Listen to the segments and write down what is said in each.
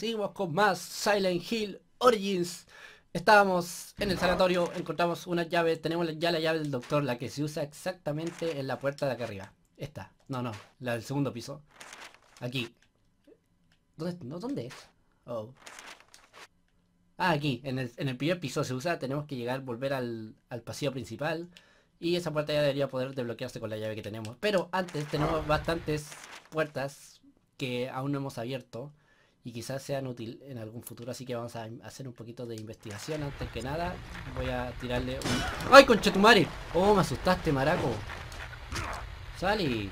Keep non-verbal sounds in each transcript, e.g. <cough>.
Seguimos con más Silent Hill Origins. Estábamos en el sanatorio, encontramos una llave, tenemos ya la llave del doctor, la que se usa exactamente en la puerta de acá arriba. Esta, no, no, la del segundo piso. Aquí. ¿Dónde, no, ¿dónde es? Oh. Ah, aquí, en el, primer piso se usa, tenemos que llegar, volver al pasillo principal. Y esa puerta ya debería poder desbloquearse con la llave que tenemos. Pero antes tenemos bastantes puertas que aún no hemos abierto y quizás sean útil en algún futuro, así que vamos a hacer un poquito de investigación antes que nada. Voy a tirarle un... ¡Ay, conchetumare! ¡Oh, me asustaste, maraco! ¡Sali!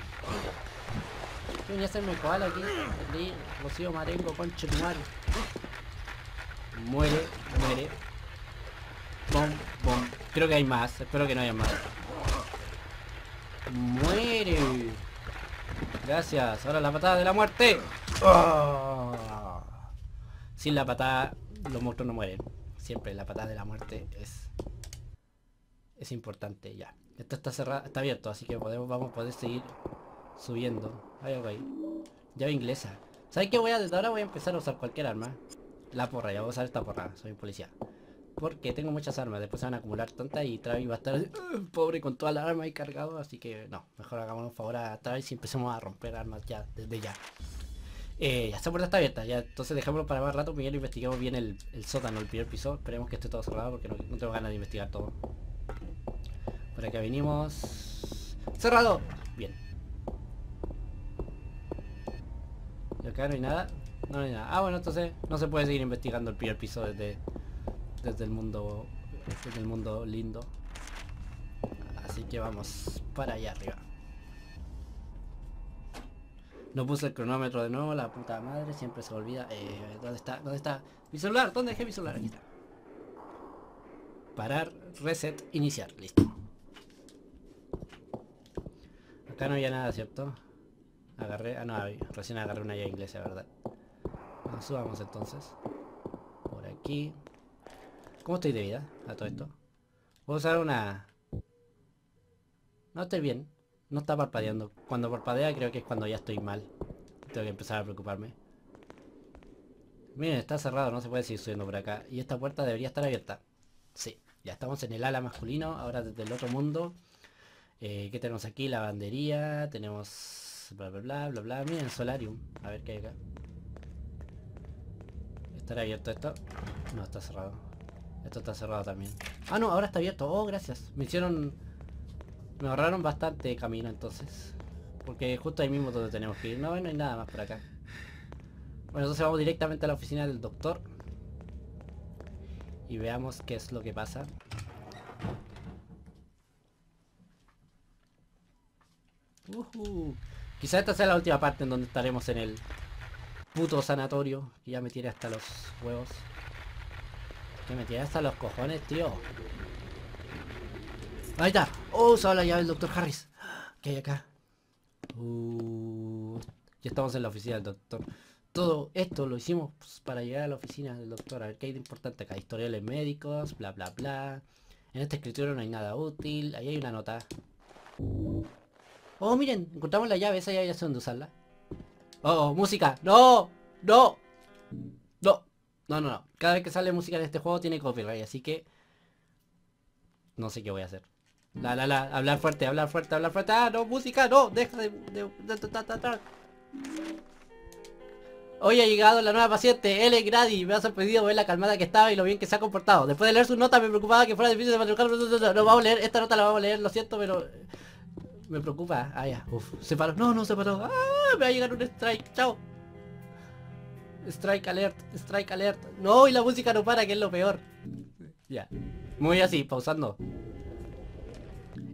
¿Qué venía a hacerme koala aquí? Rocío Marengo, conchetumare. Muere, muere. Bom, bom. Creo que hay más, espero que no haya más. ¡Muere! Gracias, ahora la patada de la muerte. Oh. Sin la patada, los monstruos no mueren. Siempre la patada de la muerte es es importante ya. Esto está cerrado, está abierto, así que podemos, vamos a poder seguir subiendo. Ahí, ok. Llave inglesa. ¿Sabes qué voy a desde ahora voy a empezar a usar cualquier arma? La porra, ya voy a usar esta porra, soy un policía. Porque tengo muchas armas, después se van a acumular tantas y Travis va a estar pobre con todas las armas ahí cargado, así que no, mejor hagamos un favor a Travis y empecemos a romper armas ya, desde ya. Eh, ya esta puerta está abierta, ya entonces dejémoslo para más rato, primero investiguemos bien el, sótano, el primer piso, esperemos que esté todo cerrado porque no, tengo ganas de investigar todo. Por acá venimos... ¡Cerrado! Bien. Y acá no hay nada. No hay nada. Ah, bueno, entonces no se puede seguir investigando el primer piso desde desde el mundo desde el mundo lindo así que vamos para allá arriba no puse el cronómetro de nuevo la puta madre siempre se olvida eh, dónde está dónde está mi celular dónde dejé mi celular aquí está. Parar reset iniciar listo. Acá no había nada cierto agarré ah no recién agarré una ya inglesa verdad subamos entonces. Por aquí. ¿Cómo estoy de vida a todo esto? Voy a usar una... No estoy bien. No está parpadeando. Cuando parpadea creo que es cuando ya estoy mal. Tengo que empezar a preocuparme. Miren, está cerrado, no se puede seguir subiendo por acá. Y esta puerta debería estar abierta. Sí, ya estamos en el ala masculino, ahora desde el otro mundo. Eh, ¿Qué tenemos aquí? Lavandería, tenemos bla bla bla bla bla. Miren, solarium. A ver qué hay acá. ¿Estará abierto esto? No, está cerrado. Esto está cerrado también. Ah, no, ahora está abierto. Oh, gracias. Me hicieron... Me ahorraron bastante camino entonces. Porque justo ahí mismo donde tenemos que ir. No, no hay nada más por acá. Bueno, entonces vamos directamente a la oficina del doctor. Y veamos qué es lo que pasa. Uh Quizá esta sea la última parte en donde estaremos en el puto sanatorio. Que ya me tiene hasta los huevos. Que me tiras hasta los cojones, tío. Ahí está. Oh, usado la llave del doctor Harris. ¿Qué hay acá? Uh, ya estamos en la oficina del doctor. Todo esto lo hicimos pues, para llegar a la oficina del doctor. A ver qué hay de importante acá. Historiales médicos, bla, bla, bla. En este escritorio no hay nada útil. Ahí hay una nota. Oh, miren, encontramos la llave. Esa llave ya sé dónde usarla. Oh, oh música. No, no. No. No, no, no. Cada vez que sale música en este juego tiene copyright, así que... No sé qué voy a hacer. La, la, la. Hablar fuerte, hablar fuerte, hablar fuerte. Ah, no, música, no. Deja de... Hoy ha llegado la nueva paciente, L. Grady. Me ha sorprendido ver la calmada que estaba y lo bien que se ha comportado. Después de leer su nota me preocupaba que fuera difícil de manejar. No, vamos a leer, esta nota la vamos a leer, lo siento, pero... Me preocupa. Ah, ya. Uf. Se paró. No, no se paró. Ah, me va a llegar un strike. Chao. Strike alert, strike alert. No, y la música no para, que es lo peor. Ya. Muy así, pausando.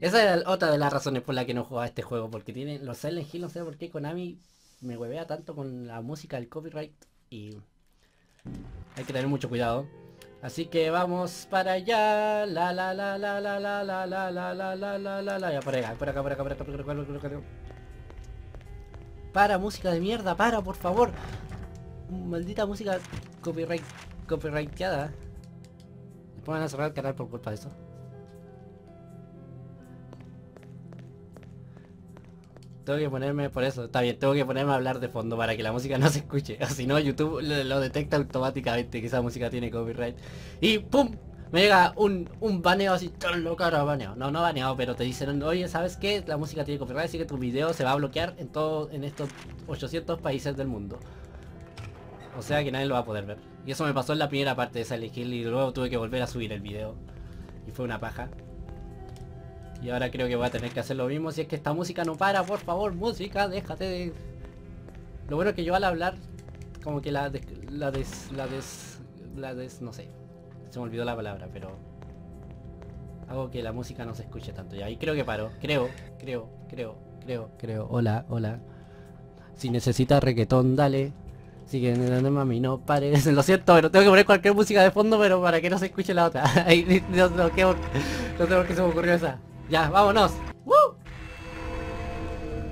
Esa es otra de las razones por las que no jugaba este juego. Porque tiene los Silent Hill, no sé por qué Konami me huevea tanto con la música, el copyright. Y hay que tener mucho cuidado. Así que vamos para allá. La la la la la la la la la la la la la la Ya por acá, por acá, por acá, por acá, por acá, por acá, por acá. Para música de mierda, para, por favor maldita música copyright copyrighteada. Me van a cerrar el canal por culpa de eso. Tengo que ponerme, por eso, está bien, tengo que ponerme a hablar de fondo para que la música no se escuche. <laughs> O si no, YouTube lo, detecta automáticamente que esa música tiene copyright. Y ¡pum! Me llega un, un baneo así, lo caro baneo. No, no baneado, pero te dicen, oye, ¿sabes qué? La música tiene copyright, así que tu video se va a bloquear en todo, en estos 800 países del mundo. O sea que nadie lo va a poder ver. Y eso me pasó en la primera parte de Silent Hill y luego tuve que volver a subir el video. Y fue una paja. Y ahora creo que voy a tener que hacer lo mismo si es que esta música no para, por favor, música, déjate de... Lo bueno es que yo al hablar, como que la des... La des... La des... La des... No sé. Se me olvidó la palabra, pero... Hago que la música no se escuche tanto. Y ahí creo que paro. Creo, creo, creo, creo, creo. Hola, hola. Si necesitas reggaetón, dale. Así que mami, no pares. <laughs> Lo siento, pero tengo que poner cualquier música de fondo, pero para que no se escuche la otra. <laughs> Ahí no, no, no, no, que se me ocurrió esa. Ya, vámonos.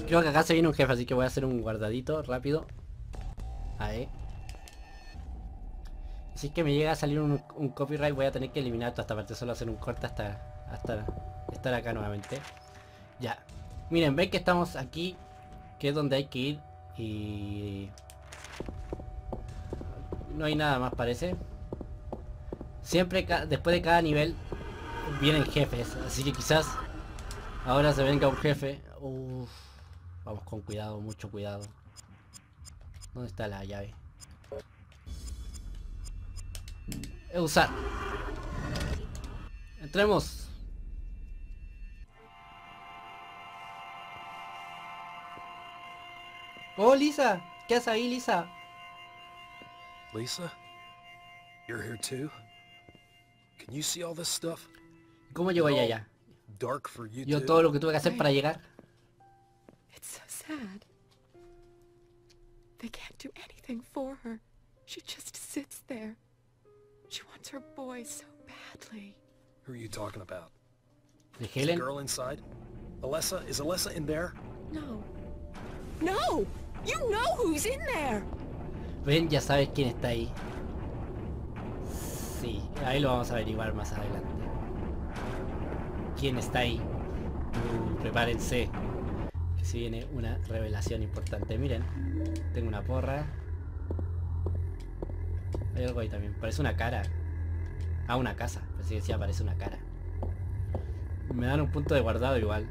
Creo que acá se viene un jefe, así que voy a hacer un guardadito rápido. Ahí. Si es que me llega a salir un, un, copyright voy a tener que eliminar toda esta parte. Solo hacer un corte hasta, hasta estar acá nuevamente. Ya. Miren, ven que estamos aquí. Que es donde hay que ir. Y... No hay nada más parece. Siempre después de cada nivel vienen jefes. Así que quizás ahora se venga un jefe. Uf, vamos con cuidado, mucho cuidado. ¿Dónde está la llave? Usar. Entremos. Oh, Lisa. ¿Qué haces ahí, Lisa? Lisa? You're here too? Can you see all this stuff? ¿Cómo llegó ella allá? Dark for you Yo todo lo que tuve que hacer para llegar. It's so sad. They can't do anything for her. She just sits there. She wants her boy so badly. Who are you talking about? The Helen? girl inside? Alessa? Is Alessa in there? No. No! You know who's in there! Ven, ya sabes quién está ahí. Sí, ahí lo vamos a averiguar más adelante. ¿Quién está ahí? Uh, prepárense. Que se viene una revelación importante. Miren, tengo una porra. Hay algo ahí también. Parece una cara. Ah, una casa. Pensé que decía parece una cara. Me dan un punto de guardado igual.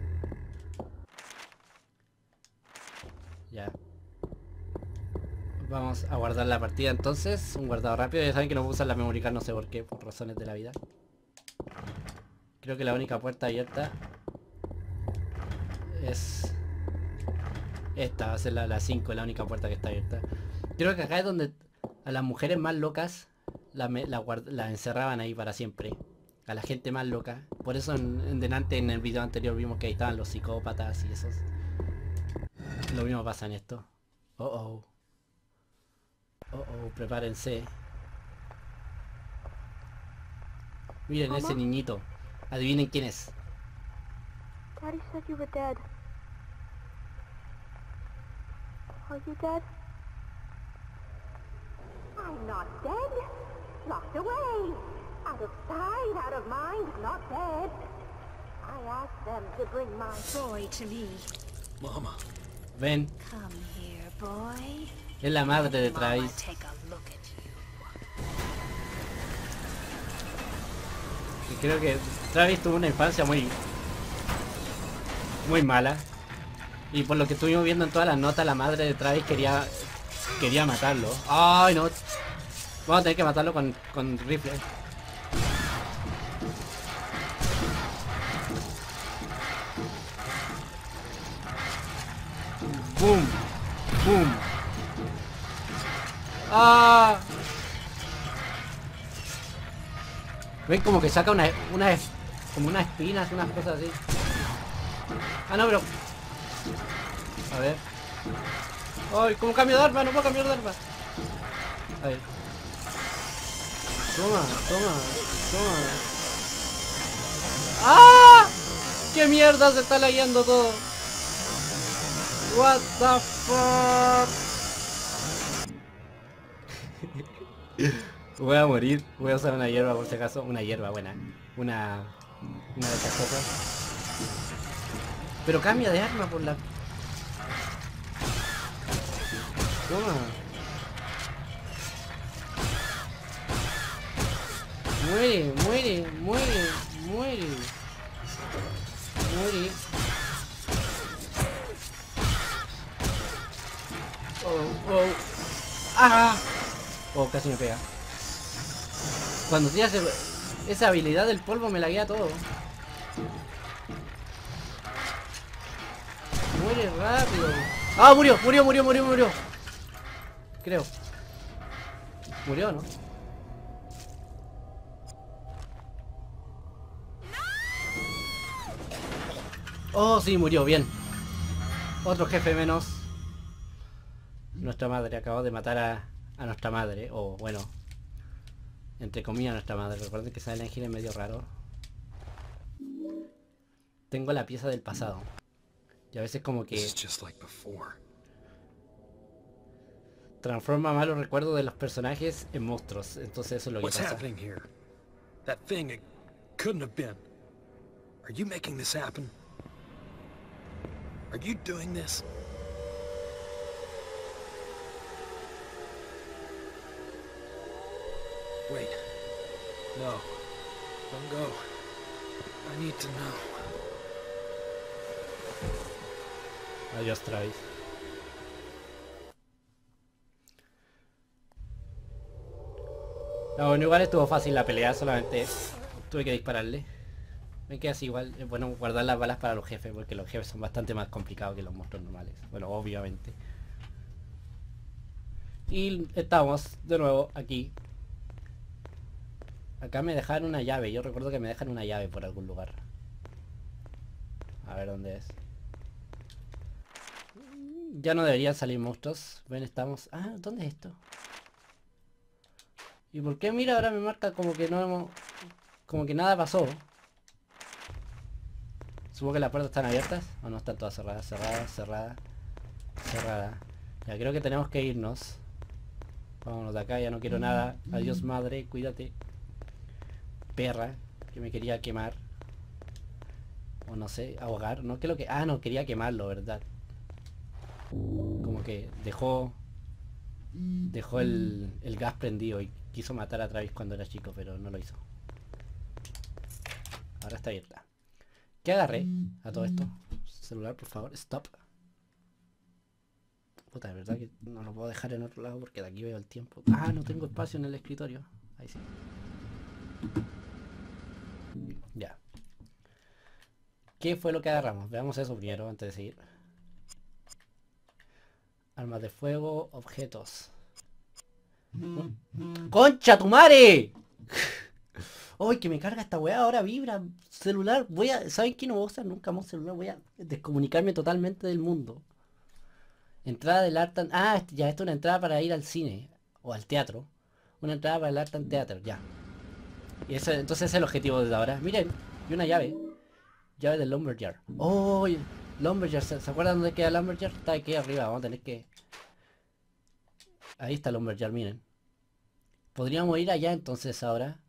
Ya. Vamos a guardar la partida entonces. Un guardado rápido. Ya saben que no puedo usar la memory card, no sé por qué, por razones de la vida. Creo que la única puerta abierta es... Esta va a ser la 5, la, única puerta que está abierta. Creo que acá es donde a las mujeres más locas la, la, encerraban ahí para siempre. A la gente más loca. Por eso en, en delante en el video anterior vimos que ahí estaban los psicópatas y esos. Lo mismo pasa en esto. Oh oh. Oh oh, prepárense. Miren ese niñito. Adivinen quién es. Daddy said you were dead. Are you dead? I'm not dead. Locked away. Out of sight, out of mind, not dead. I asked them to bring my boy to me. Mama. Ven. Come here, boy. Es la madre de Travis. Y creo que Travis tuvo una infancia muy muy mala. Y por lo que estuvimos viendo en todas las notas, la madre de Travis quería quería matarlo. Ay no. Vamos a tener que matarlo con, con rifle. Boom. Boom. ¡Ah! Ven como que saca una, una como unas espinas, unas cosas así. Ah, no, pero... A ver. ¡Ay! ¿Cómo cambio de arma? No puedo cambiar de arma. A ver. Toma, toma, toma. ¡Ah! ¡Qué mierda se está leyendo todo! What the fuck? <laughs> voy a morir. Voy a usar una hierba por si acaso. Una hierba buena. Una... Una de estas cosas. Pero cambia de arma por la... Toma. Muere, muere, muere, muere. Muere. Oh, oh. ¡Ah! Oh, casi me pega. Cuando tienes esa habilidad del polvo me la guía todo. Muere rápido. ¡Ah, murió! Murió, murió, murió, murió. Creo. Murió, ¿no? Oh, sí, murió, bien. Otro jefe menos. Nuestra madre acabó de matar a, a nuestra madre. O bueno, entre comillas nuestra madre. Recuerden que Silent Hill es medio raro. Tengo la pieza del pasado. Y a veces como que transforma malos recuerdos de los personajes en monstruos. Entonces eso es lo que pasa. That thing, it couldn't have been. Are you making this happen? Are you doing this? Wait. No. Don't go. I need to know. Adiós Travis. No, bueno, igual estuvo fácil la pelea, solamente tuve que dispararle. Me queda así igual, es bueno guardar las balas para los jefes, porque los jefes son bastante más complicados que los monstruos normales. Bueno, obviamente. Y estamos de nuevo aquí. Acá me dejaron una llave, yo recuerdo que me dejan una llave por algún lugar. A ver dónde es. Ya no deberían salir monstruos. Ven, estamos... Ah, ¿dónde es esto? ¿Y por qué mira ahora me marca como que no hemos... Como que nada pasó? Supongo que las puertas están abiertas. O no están todas cerradas, cerradas, cerradas, cerradas. Ya creo que tenemos que irnos. Vámonos de acá, ya no quiero nada. Adiós madre, cuídate. Perra, que me quería quemar. O no sé, ahogar. No, que lo que... Ah, no, quería quemarlo, ¿verdad? como que dejó dejó el, el gas prendido y quiso matar a Travis cuando era chico, pero no lo hizo. Ahora está abierta. ¿Qué agarré a todo esto? Celular, por favor, stop. Puta, de verdad que no lo puedo dejar en otro lado porque de aquí veo el tiempo. Ah, no tengo espacio en el escritorio. Ahí sí. Ya. ¿Qué fue lo que agarramos? Veamos eso primero antes de seguir. Armas de fuego, objetos. ¡Concha tu madre! <laughs> ¡Ay, que me carga esta weá! Ahora vibra. Celular. Voy a. ¿Saben qué no voy a usar nunca más celular? Voy a descomunicarme totalmente del mundo. Entrada del Artan. Ah, este- ya, esto es una entrada para ir al cine. O al teatro. Una entrada para el Artan Theater, ya. Y ese, entonces ese es el objetivo desde ahora. Miren, y una llave. Llave del Lumberyard. ¡Oh! Lumberyard, ¿se, ¿se acuerdan dónde queda Lumberyard? Está aquí arriba, vamos a tener que... Ahí está Lumberyard, miren. Podríamos ir allá entonces ahora.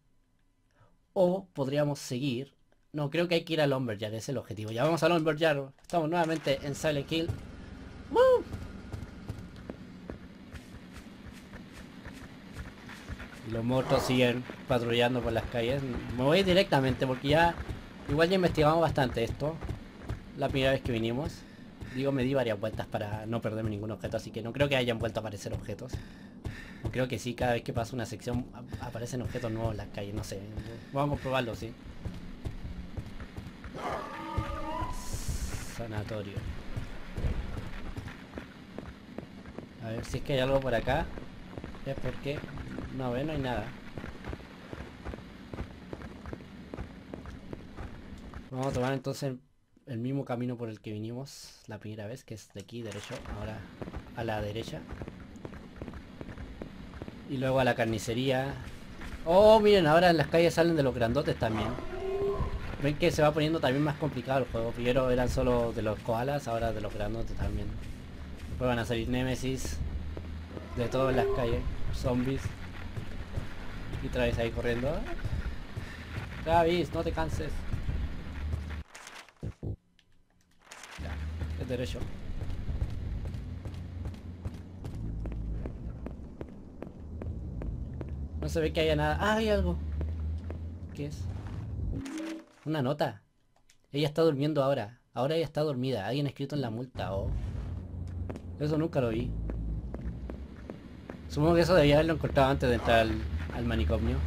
O podríamos seguir. No, creo que hay que ir a Lumberyard, ese es el objetivo. Ya vamos a Lumberyard. Estamos nuevamente en Silent Hill. ¡Woo! Los motos siguen patrullando por las calles. Me voy directamente porque ya... Igual ya investigamos bastante esto. La primera vez que vinimos. Digo, me di varias vueltas para no perderme ningún objeto, así que no creo que hayan vuelto a aparecer objetos. Creo que sí, cada vez que pasa una sección ap- aparecen objetos nuevos en las calles, no sé. Vamos a comprobarlo, sí. Sanatorio. A ver si es que hay algo por acá. Es porque... No, ve, no hay nada. Vamos a tomar entonces el mismo camino por el que vinimos la primera vez, que es de aquí, derecho, ahora a la derecha. Y luego a la carnicería. Oh, miren, ahora en las calles salen de los grandotes también. Ven que se va poniendo también más complicado el juego. Primero eran solo de los koalas, ahora de los grandotes también. Después van a salir Nemesis. De todo en las calles. Zombies. Y Travis ahí corriendo. Travis, no te canses. derecho. No se ve que haya nada. ¡Ah, hay algo! ¿Qué es? Una nota. Ella está durmiendo ahora. Ahora ella está dormida. Alguien escrito en la multa. Oh. Eso nunca lo vi. Supongo que eso debía haberlo encontrado antes de entrar al, al manicomio.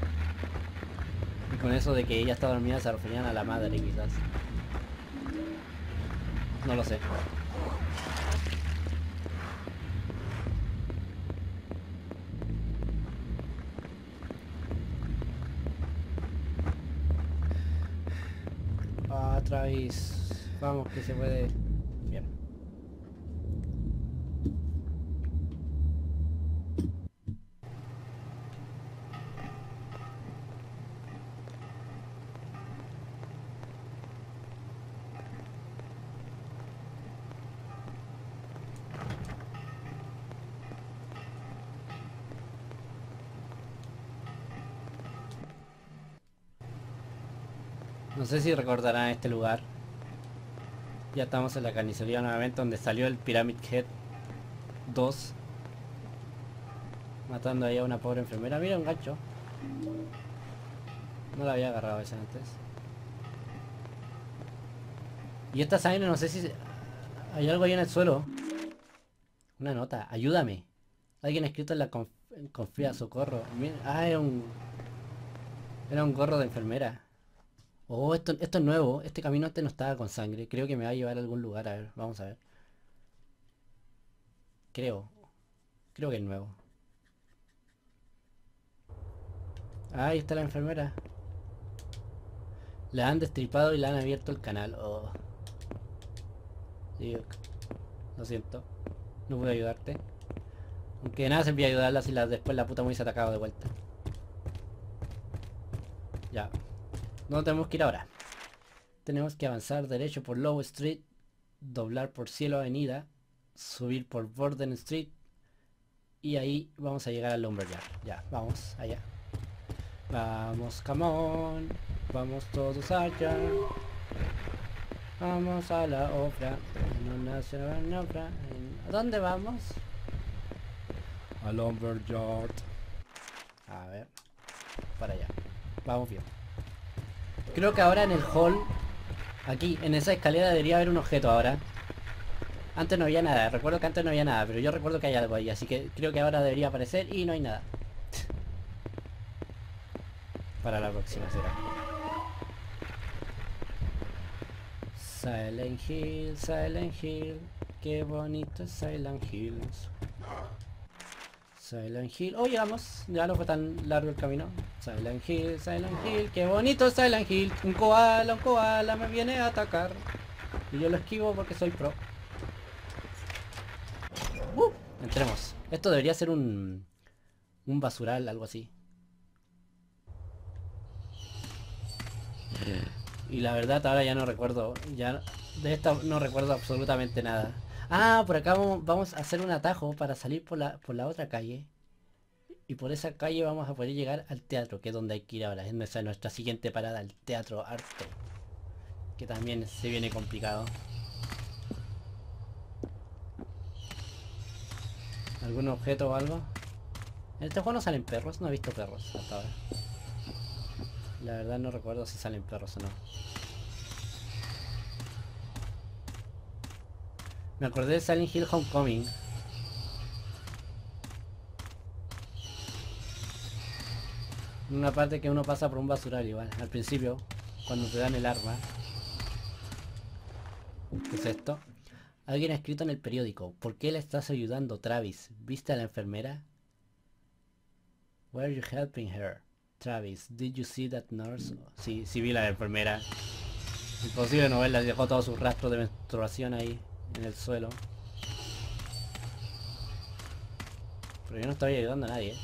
Y con eso de que ella está dormida se referían a la madre quizás. No lo sé. Ah, Travis. Vamos, que se puede. Bien. No sé si recordarán este lugar. Ya estamos en la carnicería nuevamente donde salió el Pyramid Head 2. Matando ahí a una pobre enfermera. Mira un gancho. No la había agarrado esa antes. Y esta sangre no sé si... Hay algo ahí en el suelo. Una nota. Ayúdame. Alguien ha escrito en la conf... confía socorro. Mira- Ah, era un... Era un gorro de enfermera. Oh, esto, esto es nuevo. Este camino antes no estaba con sangre. Creo que me va a llevar a algún lugar. A ver, vamos a ver. Creo. Creo que es nuevo. Ah, ahí está la enfermera. La han destripado y le han abierto el canal. Oh. Lo siento. No puedo ayudarte. Aunque de nada servía ayudarla si la, después la puta me hubiese atacado de vuelta. Ya. ¿Dónde tenemos que ir ahora? Tenemos que avanzar derecho por Low Street, doblar por Cielo Avenida, subir por Borden Street y ahí vamos a llegar al Lumberyard. Ya, vamos allá. Vamos, come on. Vamos todos allá. Vamos a la obra. En una ciudad obra. En- ¿A dónde vamos? Al Lumberyard. A ver. Para allá. Vamos bien. Creo que ahora en el hall, aquí, en esa escalera debería haber un objeto ahora. Antes no había nada, recuerdo que antes no había nada, pero yo recuerdo que hay algo ahí, así que creo que ahora debería aparecer y no hay nada. <laughs> Para la próxima será. Silent Hill, Silent Hill, qué bonito Silent Hills. Silent Hill. Oh, llegamos. Ya no fue tan largo el camino. Silent Hill, Silent Hill. Qué bonito Silent Hill. Un koala, un koala me viene a atacar. Y yo lo esquivo porque soy pro. Uh, entremos. Esto debería ser un... Un basural, algo así. Y la verdad ahora ya no recuerdo. Ya de esta no recuerdo absolutamente nada. Ah, por acá vamos, vamos a hacer un atajo para salir por la, por la otra calle. Y por esa calle vamos a poder llegar al teatro, que es donde hay que ir ahora. Es nuestra, siguiente parada, el Teatro Arte. Que también se viene complicado. ¿Algún objeto o algo? En este juego no salen perros, no he visto perros hasta ahora. La verdad no recuerdo si salen perros o no. Me acordé de Silent Hill Homecoming. Una parte que uno pasa por un basural igual, al principio, cuando te dan el arma. ¿Qué es esto? Alguien ha escrito en el periódico, ¿por qué le estás ayudando, Travis? ¿Viste a la enfermera? Why are you helping her? Travis, did you see that nurse? Sí, sí vi la enfermera. Imposible no verla, dejó todos sus rastros de menstruación ahí, en el suelo. Pero yo no estoy ayudando a nadie. ¿eh?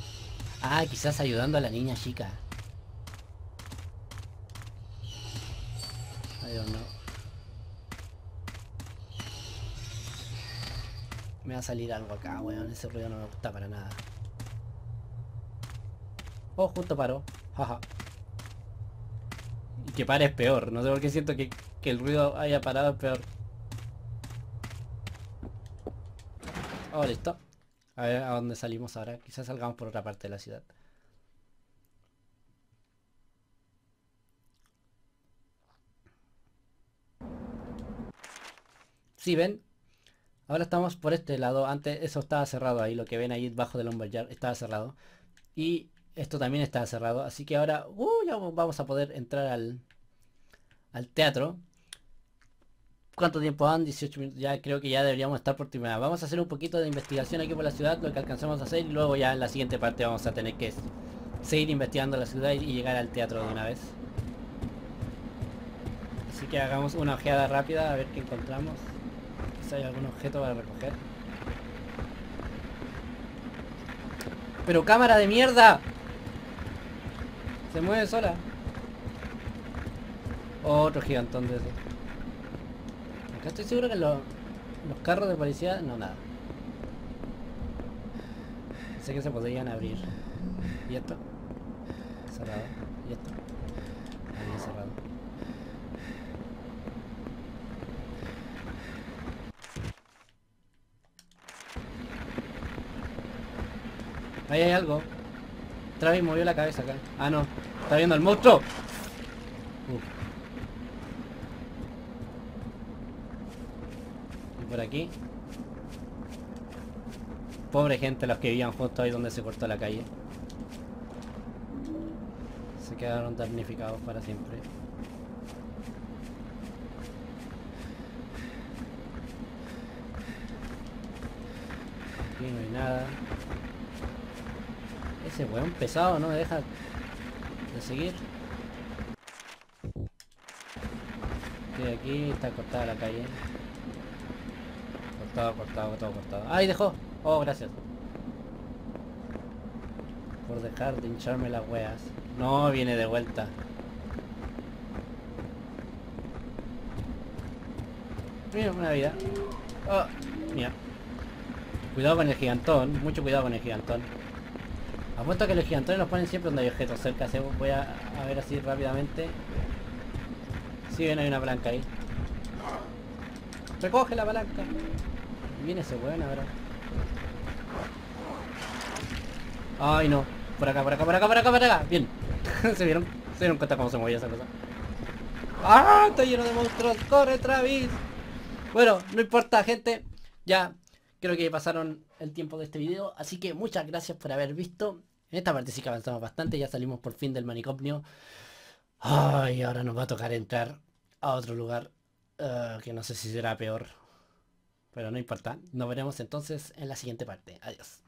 Ah, quizás ayudando a la niña chica. I don't know. Me va a salir algo acá, weón. Ese ruido no me gusta para nada. Oh, justo paró. Jaja. Y que pare es peor. No sé por qué siento que, que el ruido haya parado es peor. Oh, listo. A ver a dónde salimos ahora. Quizás salgamos por otra parte de la ciudad. Si ¿Sí ven, ahora estamos por este lado. Antes eso estaba cerrado ahí. Lo que ven ahí bajo del Lumberyard estaba cerrado. Y esto también estaba cerrado. Así que ahora uh, ya vamos a poder entrar al, al teatro. ¿Cuánto tiempo van? 18 minutos. Ya creo que ya deberíamos estar por terminar. Vamos a hacer un poquito de investigación aquí por la ciudad, lo que alcancemos a hacer. Y luego ya en la siguiente parte vamos a tener que seguir investigando la ciudad y llegar al teatro de una vez. Así que hagamos una ojeada rápida a ver qué encontramos. Si hay algún objeto para recoger. ¡Pero cámara de mierda! Se mueve sola. Otro gigantón de eso. Estoy seguro que los, los carros de policía... No, nada. Sé que se podrían abrir. ¿Y esto? Cerrado. ¿Y esto? También cerrado. Ahí hay algo. Travis movió la cabeza acá. Ah, no. Está viendo al monstruo. Uf. Y por Pobre gente, los que vivían justo ahí donde se cortó la calle. Se quedaron damnificados para siempre. Aquí no hay nada. Ese weón pesado no me deja de seguir. Estoy aquí, está cortada la calle. Cortado, cortado, todo cortado. ¡Ay, dejó! Oh, gracias. Por dejar de hincharme las weas. No, viene de vuelta. Mira, una vida. Oh, mira. Cuidado con el gigantón, mucho cuidado con el gigantón. Apuesto que los gigantones los ponen siempre donde hay objetos cerca. Voy a, ver así rápidamente. Si ven, hay una palanca ahí. Recoge la palanca. Viene ese weón ahora. Ay no. Por acá, por acá, por acá, por acá, por acá. Bien. <laughs> ¿Se vieron? ¿Se dieron cuenta cómo se movía esa cosa? ¡Ah! Está lleno de monstruos. ¡Corre, Travis! Bueno, no importa, gente. Ya creo que pasaron el tiempo de este video. Así que muchas gracias por haber visto. En esta parte sí que avanzamos bastante. Ya salimos por fin del manicomio. Ay, ahora nos va a tocar entrar a otro lugar. eh, que no sé si será peor. Pero no importa. Nos veremos entonces en la siguiente parte. Adiós.